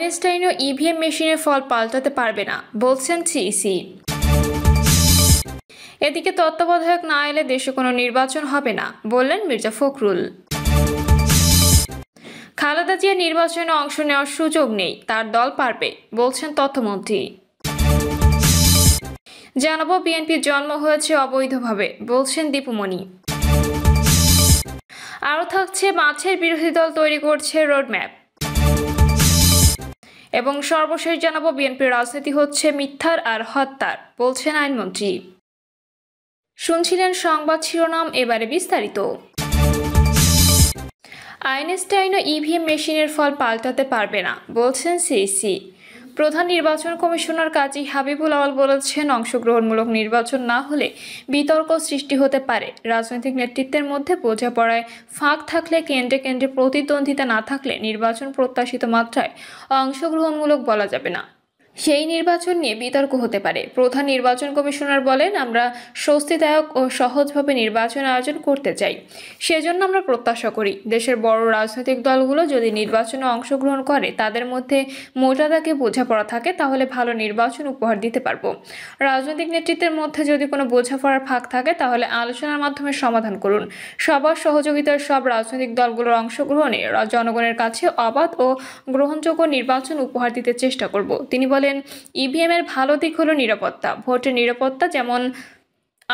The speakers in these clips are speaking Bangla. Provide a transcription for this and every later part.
আইনস্টাইনও ইভিএম মেশিনের ফল পাল্টাতে পারবে না, বলছেন সিইসি এদিকে তত্ত্বাবধায়ক না এলে দেশে কোনো নির্বাচন হবে না, বললেন মির্জা ফখরুল। খালেদা জিয়া নির্বাচনে অংশ নেওয়ার সুযোগ নেই, তার দল পারবে, বলছেন তথ্যমন্ত্রী। জানাব বিএনপির জন্ম হয়েছে অবৈধভাবে, বলছেন দীপুমণি। আরও থাকছে মাছের বিরোধী দল তৈরি করছে রোডম্যাপ। এবং সর্বশেষ জানাব, বিএনপির রাজনীতি হচ্ছে মিথ্যার আর হত্যার, বলছেন আইনমন্ত্রী। শুনছিলেন সংবাদ শিরোনাম, এবারে বিস্তারিত। আইনস্টাইন ও ইভিএম মেশিনের ফল পাল্টাতে পারবে না, বলছেন সিইসি। প্রধান নির্বাচন কমিশনার কাজী হাবিবুল আওয়াল বলেছেন, অংশগ্রহণমূলক নির্বাচন না হলে বিতর্ক সৃষ্টি হতে পারে। রাজনৈতিক নেতৃত্বের মধ্যে বোঝাপড়ায় ফাঁক থাকলে কেন্দ্রে কেন্দ্রে প্রতিদ্বন্দ্বিতা না থাকলে নির্বাচন প্রত্যাশিত মাত্রায় অংশগ্রহণমূলক বলা যাবে না। সেই নির্বাচন নিয়ে বিতর্ক হতে পারে। প্রধান নির্বাচন কমিশনার বলেন, আমরা স্বস্তিদায়ক ও সহজভাবে নির্বাচন আয়োজন করতে চাই। সেজন্য আমরা প্রত্যাশা করি। দেশের বড় রাজনৈতিক দলগুলো যদি নির্বাচনে অংশগ্রহণ করে, তাদের মধ্যে মোটা দাগে বোঝাপড়া থাকে, তাহলে ভালো নির্বাচন উপহার দিতে পারব। রাজনৈতিক নেতৃত্বের মধ্যে যদি কোনো বোঝাপড়ার ফাঁক থাকে, তাহলে আলোচনার মাধ্যমে সমাধান করুন। সবার সহযোগিতার সব রাজনৈতিক দলগুলোর অংশগ্রহণে জনগণের কাছে অবাধ ও গ্রহণযোগ্য নির্বাচন উপহার দিতে চেষ্টা করব। তিনি বলেন ইভিএম এর ভালো দিক হলো নিরাপত্তা। ভোটের নিরাপত্তা যেমন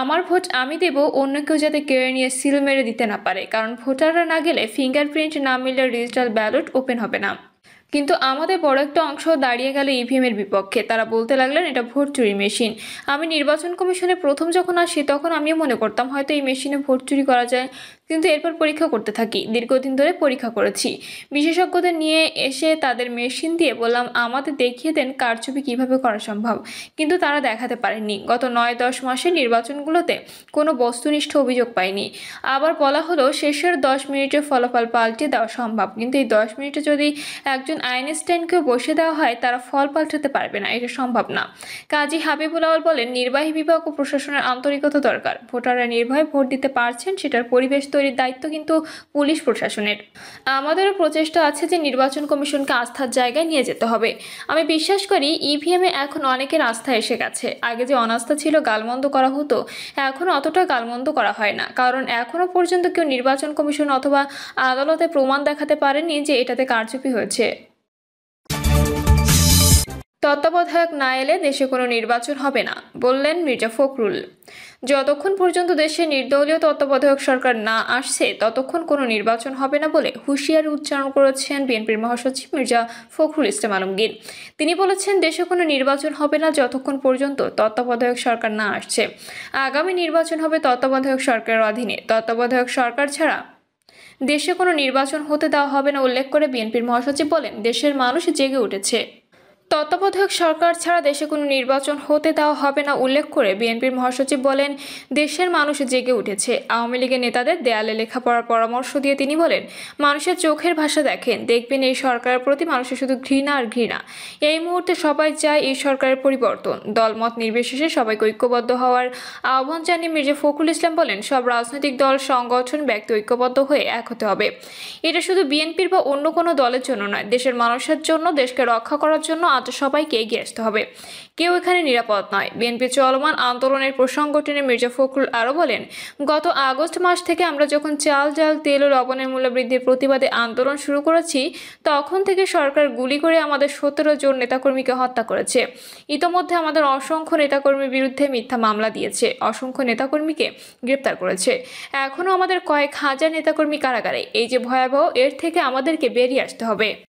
আমার ভোট আমি দেব, অন্য কেউ যাতে কেড়ে নিয়ে সিল মেরে দিতে না পারে। কারণ ভোটাররা না গেলে ফিঙ্গারপ্রিন্ট না মিললে ডিজিটাল ব্যালট ওপেন হবে না। কিন্তু আমাদের বড় একটা অংশ দাঁড়িয়ে গেল ইভিএম এর বিপক্ষে। তারা বলতে লাগলেন, এটা ভোট চুরি মেশিন। আমি নির্বাচন কমিশনে প্রথম যখন আসি, তখন আমিও মনে করতাম, হয়তো এই মেশিনে ভোট চুরি করা যায়। কিন্তু এরপর পরীক্ষা করতে থাকি। দীর্ঘদিন ধরে পরীক্ষা করেছি। বিশেষজ্ঞদের নিয়ে এসে তাদের মেশিন দিয়ে বললাম, আমাদের দেখিয়ে দেন কারচুপি কীভাবে করা সম্ভব। কিন্তু তারা দেখাতে পারেননি। গত নয় দশ মাসে নির্বাচনগুলোতে কোনো বস্তুনিষ্ঠ অভিযোগ পাইনি। আবার বলা হলো, শেষের দশ মিনিটে ফলাফল পাল্টে দেওয়া সম্ভব। কিন্তু এই দশ মিনিটে যদি একজন আইনস্টাইনকে বসে দেওয়া হয়, তারা ফল পাল্টাতে পারবে না। এটা সম্ভব না। কাজী হাবিবুল আওয়াল বলেন, নির্বাহী বিভাগ ও প্রশাসনের আন্তরিকতা দরকার। ভোটাররা নির্ভয়ে ভোট দিতে পারছেন, সেটার পরিবেশ তৈরির দায়িত্ব কিন্তু পুলিশ প্রশাসনের। আমাদেরও প্রচেষ্টা আছে যে নির্বাচন কমিশনকে আস্থার জায়গায় নিয়ে যেতে হবে। আমি বিশ্বাস করি, ইভিএমে এখন অনেকের আস্থা এসে গেছে। আগে যে অনাস্থা ছিল, গালমন্দ করা হতো, এখন অতটা গালমন্দ করা হয় না। কারণ এখনও পর্যন্ত কেউ নির্বাচন কমিশন অথবা আদালতে প্রমাণ দেখাতে পারেনি যে এটাতে কারচুপি হয়েছে। তত্ত্বাবধায়ক না এলে দেশে কোনো নির্বাচন হবে না, বললেন মির্জা ফখরুল। যতক্ষণ পর্যন্ত দেশে নির্দলীয় তত্ত্বাবধায়ক সরকার না আসছে, ততক্ষণ কোনো নির্বাচন হবে না বলে হুঁশিয়ারি উচ্চারণ করেছেন বিএনপির মহাসচিব মির্জা ফখরুল ইসলাম আলমগীর। তিনি বলেছেন, দেশে কোনো নির্বাচন হবে না যতক্ষণ পর্যন্ত তত্ত্বাবধায়ক সরকার না আসছে। আগামী নির্বাচন হবে তত্ত্বাবধায়ক সরকারের অধীনে। তত্ত্বাবধায়ক সরকার ছাড়া দেশে কোনো নির্বাচন হতে দেওয়া হবে না, উল্লেখ করে বিএনপির মহাসচিব বলেন, দেশের মানুষ জেগে উঠেছে। তত্ত্বাবধায়ক সরকার ছাড়া দেশে কোনো নির্বাচন হতে দেওয়া হবে না উল্লেখ করে বিএনপির মহাসচিব বলেন, দেশের মানুষ জেগে উঠেছে। আওয়ামী লীগের নেতাদের দেয়ালে লেখাপড়ার পরামর্শ দিয়ে তিনি বলেন, মানুষের চোখের ভাষা দেখেন, দেখবেন এই সরকারের প্রতি মানুষের শুধু ঘৃণা আর ঘৃণা। এই মুহূর্তে সবাই চায় এই সরকারের পরিবর্তন। দলমত নির্বিশেষে সবাইকে ঐক্যবদ্ধ হওয়ার আহ্বান জানিয়ে মির্জা ফখরুল ইসলাম বলেন, সব রাজনৈতিক দল, সংগঠন ব্যক্তি ঐক্যবদ্ধ হয়ে এক হতে হবে। এটা শুধু বিএনপির বা অন্য কোনো দলের জন্য নয়, দেশের মানুষের জন্য, দেশকে রক্ষা করার জন্য আজ সবাইকে এগিয়ে আসতে হবে। কেউ এখানে নিরাপদ নয়। বিএনপি চলমান আন্দোলনের প্রসঙ্গ টেনে মির্জা ফখরুল আরও বলেন, গত আগস্ট মাস থেকে আমরা যখন চাল, ডাল, তেল ও লবণের মূল্য বৃদ্ধির প্রতিবাদে আন্দোলন শুরু করেছি, তখন থেকে সরকার গুলি করে আমাদের সতেরো জন নেতাকর্মীকে হত্যা করেছে। ইতোমধ্যে আমাদের অসংখ্য নেতাকর্মীর বিরুদ্ধে মিথ্যা মামলা দিয়েছে। অসংখ্য নেতাকর্মীকে গ্রেপ্তার করেছে। এখনও আমাদের কয়েক হাজার নেতাকর্মী কারাগারে। এই যে ভয়াবহ, এর থেকে আমাদেরকে বেরিয়ে আসতে হবে।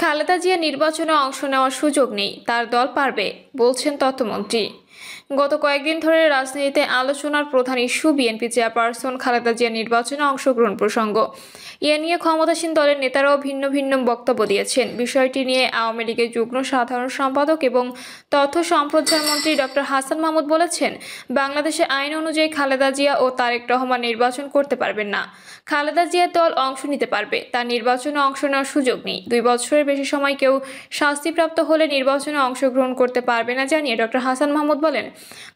খালেদা জিয়া নির্বাচনে অংশ নেওয়ার সুযোগ নেই তার দল পারবে বলছেন তথ্যমন্ত্রী। গত কয়েকদিন ধরে রাজনীতিতে আলোচনার প্রধান issue BNP chairperson Khaleda Zia নির্বাচনে অংশগ্রহণ প্রসঙ্গ। এ নিয়ে ক্ষমতাসীন দলের নেতারাও ভিন্ন ভিন্ন বক্তব্য দিয়েছেন। বিষয়টি নিয়ে আওয়ামী লীগের যুগ্ম সাধারণ সম্পাদক এবং তথ্য সম্প্রচার মন্ত্রী ডক্টর হাসান মাহমুদ বলেছেন বাংলাদেশে আইন অনুযায়ী খালেদা জিয়া ও তারেক রহমান নির্বাচন করতে পারবেন না। খালেদা জিয়ার দল অংশ নিতে পারবে, তার নির্বাচনে অংশ নেওয়ার সুযোগ নেই। দুই বছরের বেশি সময় কেউ শাস্তিপ্রাপ্ত হলে নির্বাচনে অংশগ্রহণ করতে পারবে না জানিয়ে ডক্টর হাসান মাহমুদ বলেন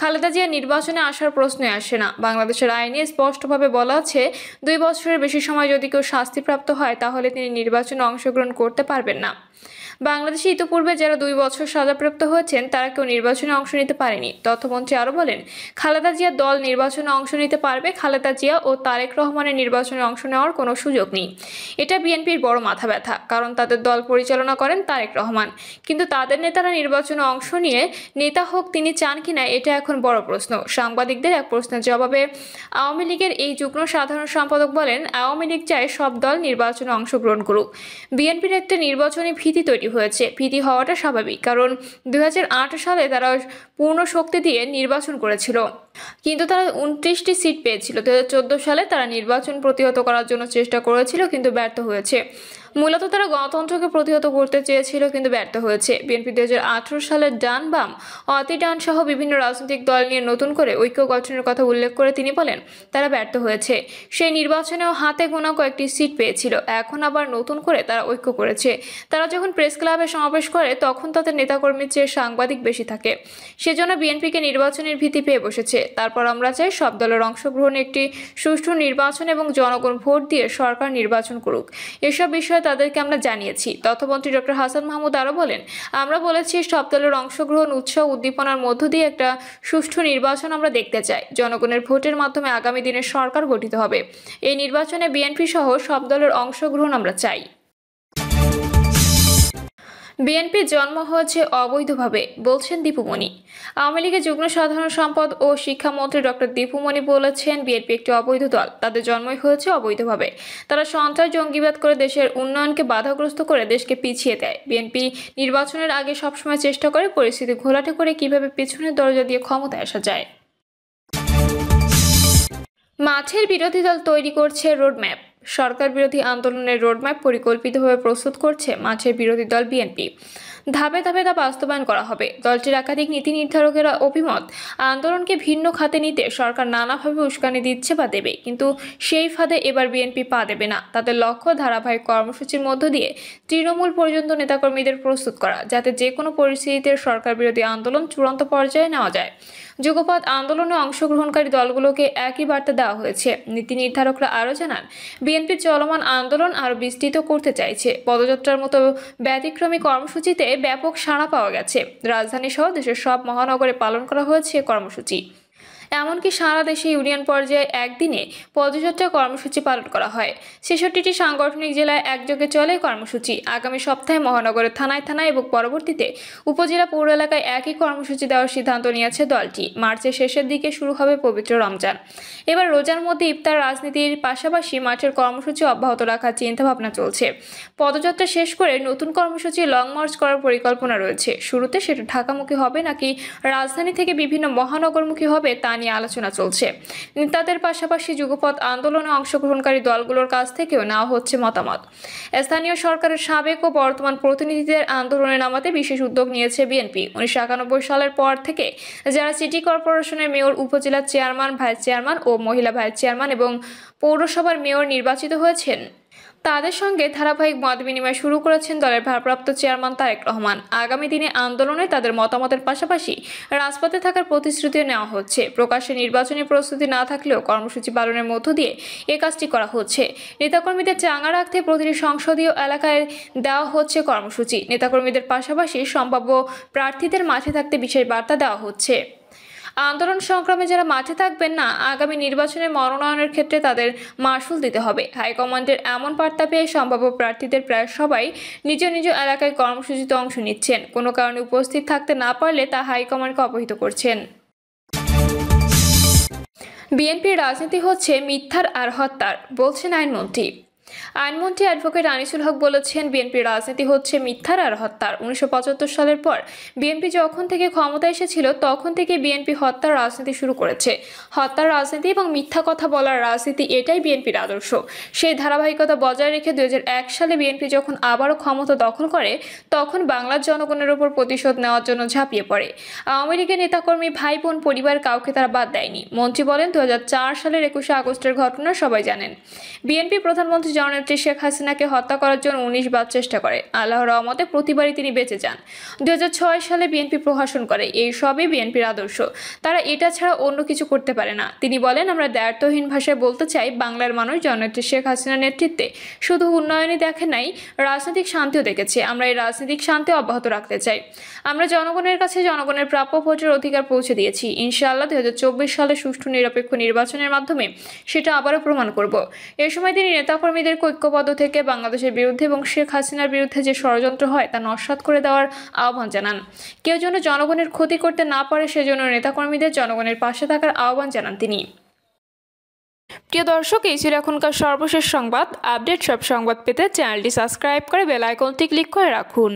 খালেদা জিয়া নির্বাচনে আসার প্রশ্নে আসে না। বাংলাদেশের আইনে স্পষ্টভাবে বলা আছে, দুই বছরের বেশি সময় যদি কেউ শাস্তিপ্রাপ্ত হয়, তাহলে তিনি নির্বাচনে অংশগ্রহণ করতে পারবেন না। বাংলাদেশে ইতিপূর্বে যারা দুই বছর সাজাপ্রাপ্ত হয়েছেন, তারা কেউ নির্বাচনে অংশ নিতে পারেনি। তথ্যমন্ত্রী আরও বলেন, খালেদা জিয়া দল নির্বাচনে অংশ নিতে পারবে, খালেদা জিয়া ও তারেক রহমানের নির্বাচনে অংশ নেওয়ার কোনো সুযোগ নেই। এটা বিএনপির বড় মাথা ব্যথা, কারণ তাদের দল পরিচালনা করেন তারেক রহমান। কিন্তু তাদের নেতারা নির্বাচনে অংশ নিয়ে নেতা হোক তিনি চান কিনা, এটা এখন বড় প্রশ্ন। সাংবাদিকদের এক প্রশ্নের জবাবে, আওয়ামী লীগের এই যুগ্ম সাধারণ সম্পাদক বলেন, আওয়ামী লীগ চায় সব দল নির্বাচনে অংশগ্রহণ করুক। বিএনপির একটা নির্বাচনী ভীতি তৈরি হয়েছে। ভীতি হওয়াটা স্বাভাবিক, কারণ দু হাজার আট সালে তারা পূর্ণ শক্তি দিয়ে নির্বাচন করেছিল। কিন্তু তারা উনত্রিশটি সিট পেয়েছিল। দুই হাজার চোদ্দ সালে তারা নির্বাচন প্রতিহত করার জন্য চেষ্টা করেছিল, কিন্তু ব্যর্থ হয়েছে। মূলত তারা গণতন্ত্রকে প্রতিহত করতে চেয়েছিল, কিন্তু ব্যর্থ হয়েছে। বিএনপি দু সালের ডান বাম, অতি ডান সহ বিভিন্ন রাজনৈতিক দল নিয়ে নতুন করে ঐক্য গঠনের কথা উল্লেখ করে তিনি বলেন, তারা ব্যর্থ হয়েছে। সেই নির্বাচনেও হাতে গোনা কয়েকটি সিট পেয়েছিল, এখন আবার নতুন করে তারা ঐক্য করেছে। তারা যখন প্রেস ক্লাবে সমাবেশ করে, তখন তাদের নেতাকর্মীর চেয়ে সাংবাদিক বেশি থাকে। সেজন্য বিএনপিকে নির্বাচনের ভীতি পেয়ে বসেছে। তারপর আমরা চাই সব দলের অংশগ্রহণে একটি সুষ্ঠু নির্বাচন এবং জনগণ ভোট দিয়ে সরকার নির্বাচন করুক। এসব বিষয়ে তাদেরকে আমরা জানিয়েছি। তথ্যমন্ত্রী ডক্টর হাসান মাহমুদ আরও বলেন, আমরা বলেছি, সব দলের অংশগ্রহণ, উৎসাহ, উদ্দীপনার মধ্য দিয়ে একটা সুষ্ঠু নির্বাচন আমরা দেখতে চাই। জনগণের ভোটের মাধ্যমে আগামী দিনের সরকার গঠিত হবে। এই নির্বাচনে বিএনপি সহ সব দলের অংশগ্রহণ আমরা চাই। বিএনপির জন্ম হয়েছে অবৈধভাবে, বলছেন দীপুমণি। আওয়ামী লীগের যুগ্ম সাধারণ সম্পদ ও শিক্ষামন্ত্রী ডক্টর দীপুমণি বলেছেন, বিএনপি একটি অবৈধ দল। তাদের জন্মই হয়েছে অবৈধভাবে। তারা সন্ত্রাস, জঙ্গিবাদ করে দেশের উন্নয়নকে বাধাগ্রস্ত করে দেশকে পিছিয়ে দেয়। বিএনপি নির্বাচনের আগে সবসময় চেষ্টা করে পরিস্থিতি ঘোলাটে করে কীভাবে পিছনের দরজা দিয়ে ক্ষমতায় আসা যায়। মাঠের বিরোধী দল তৈরি করছে রোডম্যাপ। সরকার বিরোধী আন্দোলনের রোডম্যাপ পরিকল্পিতভাবে প্রস্তুত করছে মাঠের বিরোধী দল বিএনপি। ধাপে ধাপে তা বাস্তবায়ন করা হবে। দলটির একাধিক নীতি নির্ধারকেরা অভিমত, আন্দোলনকে ভিন্ন খাতে নিতে সরকার নানাভাবে উস্কানি দিচ্ছে বা দেবে। কিন্তু সেই ফাঁদে এবার বিএনপি পা দেবে না। তাদের লক্ষ্য ধারাবাহিক কর্মসূচির মধ্য দিয়ে তৃণমূল পর্যন্ত নেতাকর্মীদের প্রস্তুত করা, যাতে যে কোনো পরিস্থিতিতে সরকার বিরোধী আন্দোলন চূড়ান্ত পর্যায়ে নেওয়া যায়। যুগপৎ আন্দোলনে অংশগ্রহণকারী দলগুলোকে একই বার্তা দেওয়া হয়েছে। নীতি নির্ধারকরা আরও জানান, বিএনপির চলমান আন্দোলন আরও বিস্তৃত করতে চাইছে। পদযাত্রার মতো ব্যতিক্রমী কর্মসূচিতে ব্যাপক সাড়া পাওয়া গেছে। রাজধানী সহ দেশের সব মহানগরে পালন করা হয়েছে কর্মসূচি। এমনকি সারা দেশে ইউনিয়ন পর্যায়ে একদিনে পদযাত্রা কর্মসূচি পালন করা হয়। ছেষট্টিটি সাংগঠনিক জেলায় একযোগে চলে কর্মসূচি। আগামী সপ্তাহে মহানগরের থানায় থানায় এবং পরবর্তীতে উপজেলা পৌর এলাকায় একই কর্মসূচি দেওয়ার সিদ্ধান্ত নিয়েছে দলটি। মার্চের শেষের দিকে শুরু হবে পবিত্র রমজান। এবার রোজার মধ্যে ইফতার রাজনীতির পাশাপাশি মাঠের কর্মসূচি অব্যাহত রাখার চিন্তাভাবনা চলছে। পদযাত্রা শেষ করে নতুন কর্মসূচি লং মার্চ করার পরিকল্পনা রয়েছে। শুরুতে সেটা ঢাকামুখী হবে নাকি রাজধানী থেকে বিভিন্ন মহানগরমুখী হবে তা নিয়ে আলোচনা চলছে। নেতাদের পাশাপাশি যুগপৎ আন্দোলনে অংশগ্রহণকারী দলগুলোর কাছ থেকেও নেওয়া হচ্ছে মতামত। স্থানীয় সরকারের সাবেক ও বর্তমান প্রতিনিধিদের আন্দোলনে নামাতে বিশেষ উদ্যোগ নিয়েছে বিএনপি। উনিশশো একানব্বই সালের পর থেকে যারা সিটি কর্পোরেশনের মেয়র উপজেলার চেয়ারম্যান, ভাইস চেয়ারম্যান ও মহিলা ভাইস চেয়ারম্যান এবং পৌরসভার মেয়র নির্বাচিত হয়েছেন তাদের সঙ্গে ধারাবাহিক মত বিনিময় শুরু করেছেন দলের ভারপ্রাপ্ত চেয়ারম্যান তারেক রহমান। আগামী দিনে আন্দোলনে তাদের মতামতের পাশাপাশি রাজপথে থাকার প্রতিশ্রুতিও নেওয়া হচ্ছে। প্রকাশ্যে নির্বাচনী প্রস্তুতি না থাকলেও কর্মসূচি পালনের মধ্য দিয়ে এ কাজটি করা হচ্ছে। নেতাকর্মীদের চাঙা রাখতে প্রতিটি সংসদীয় এলাকায় দেওয়া হচ্ছে কর্মসূচি। নেতাকর্মীদের পাশাপাশি সম্ভাব্য প্রার্থীদের মাঠে থাকতে বিশেষ বার্তা দেওয়া হচ্ছে। আন্দোলন সংগ্রামে যারা মাঠে থাকবেন না, আগামী নির্বাচনে মনোনয়নের ক্ষেত্রে তাদের মাসুল দিতে হবে। হাইকমান্ডের এমন বার্তা পেয়ে সম্ভাব্য প্রার্থীদের প্রায় সবাই নিজ নিজ এলাকায় কর্মসূচিতে অংশ নিচ্ছেন। কোনো কারণে উপস্থিত থাকতে না পারলে তা হাইকমান্ডকে অবহিত করছেন। বিএনপির রাজনীতি হচ্ছে মিথ্যার আর হত্যার, বলছেন আইনমন্ত্রী। আইনমন্ত্রী অ্যাডভোকেট আনিসুল হক বলেছেন বিএনপির রাজনীতি হচ্ছে মিথ্যার আর হত্যার। উনিশশো পঁচাত্তর সালের পর বিএনপি যখন থেকে ক্ষমতা এসেছিল, তখন থেকে বিএনপি হত্যার রাজনীতি শুরু করেছে। হত্যার রাজনীতি এবং মিথ্যা কথা বলার রাজনীতি এটাই বিএনপির আদর্শ। সেই ধারাবাহিকতা বজায় রেখে দু হাজার এক সালে বিএনপি যখন আবারও ক্ষমতা দখল করে, তখন বাংলার জনগণের ওপর প্রতিশোধ নেওয়ার জন্য ঝাঁপিয়ে পড়ে। আওয়ামী লীগের নেতাকর্মী ভাই বোন পরিবার কাউকে তারা বাদ দেয়নি। মন্ত্রী বলেন, দুই হাজার চার সালের একুশে আগস্টের ঘটনা সবাই জানেন। বিএনপি প্রধানমন্ত্রী জননেত্রী শেখ হাসিনাকে হত্যা করার জন্য উনিশ বার চেষ্টা করে। আল্লাহ রহমতে প্রতিবারই তিনি বেঁচে যান। দু হাজার ছয় সালে বিএনপি প্রহাসন করে। এই সবই বিএনপির আদর্শ। তারা এটা ছাড়া অন্য কিছু করতে পারে না। তিনি বলেন, আমরা দ্ব্যর্থহীন ভাষায় বলতে চাই, বাংলার মানুষ জননেত্রী শেখ হাসিনার নেতৃত্বে শুধু উন্নয়নই দেখে নাই, রাজনৈতিক শান্তিও দেখেছে। আমরা এই রাজনৈতিক শান্তি অব্যাহত রাখতে চাই। আমরা জনগণের কাছে জনগণের প্রাপ্য ভোটের অধিকার পৌঁছে দিয়েছি। ইনশাআল্লাহ দু হাজার চব্বিশ সালে সুষ্ঠু নিরপেক্ষ নির্বাচনের মাধ্যমে সেটা আবারও প্রমাণ করব। এ সময় তিনি নেতাকর্মীদের ঐক্যবদ্ধ থেকে বাংলাদেশের বিরুদ্ধে এবং শেখ হাসিনার বিরুদ্ধে যে ষড়যন্ত্র হয় তা নস্বাত করে দেওয়ার আহ্বান জানান। কেউ যেন জনগণের ক্ষতি করতে না পারে সেজন্য নেতাকর্মীদের জনগণের পাশে থাকার আহ্বান জানান তিনি। প্রিয় দর্শক, এই ছিল এখনকার সর্বশেষ সংবাদ। আপডেট সব সংবাদ পেতে চ্যানেলটি সাবস্ক্রাইব করে বেল আইকনটি ক্লিক করে রাখুন।